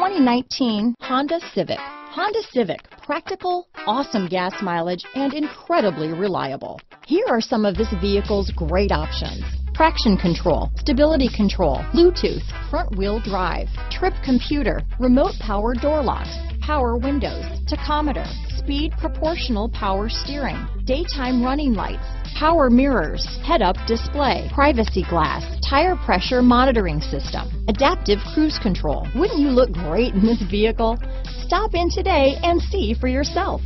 2019 Honda Civic. Honda Civic, practical, awesome gas mileage, and incredibly reliable. Here are some of this vehicle's great options. Traction control, stability control, Bluetooth, front wheel drive, trip computer, remote power door locks, power windows, tachometer, speed proportional power steering, daytime running lights, power mirrors, head-up display, privacy glass, tire pressure monitoring system, adaptive cruise control. Wouldn't you look great in this vehicle? Stop in today and see for yourself.